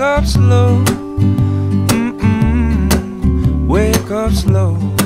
wake up slow. Mm-mm, wake up slow.